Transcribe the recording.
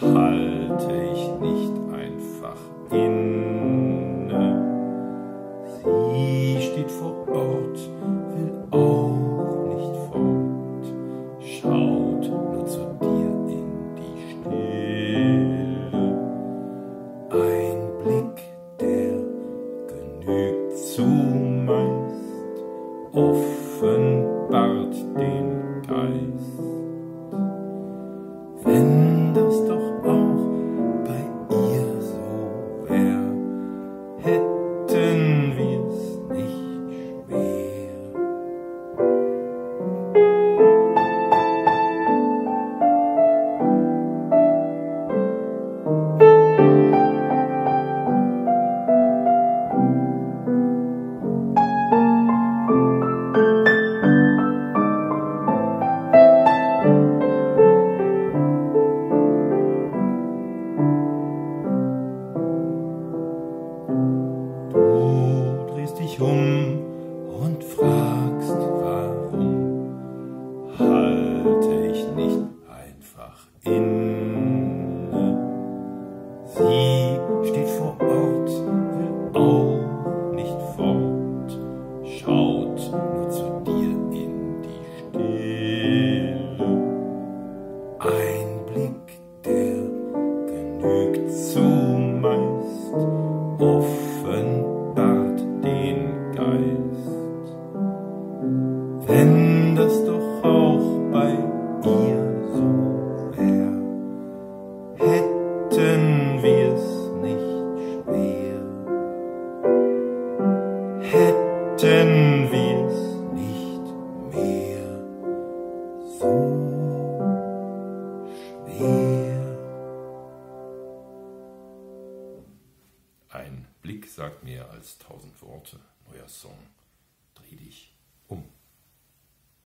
halte ich nicht einfach inne. Sie steht vor Ort, will auch nicht fort, schaut nur zu dir in die Stille. Ein Blick, der genügt zumeist, offenbart den Geist. Wenn dich um und fragst, warum halte ich nicht einfach inne? Sie steht vor Ort, will auch nicht fort, schaut nur zu dir in die Stille. Ein Blick, der genügt zumeist, offenbart Wenn das doch auch bei ihr so wär, hätten wir's nicht schwer. Hätten wir's nicht mehr so schwer. Ein Blick sagt mehr als tausend Worte. Neuer Song. Dreh dich um.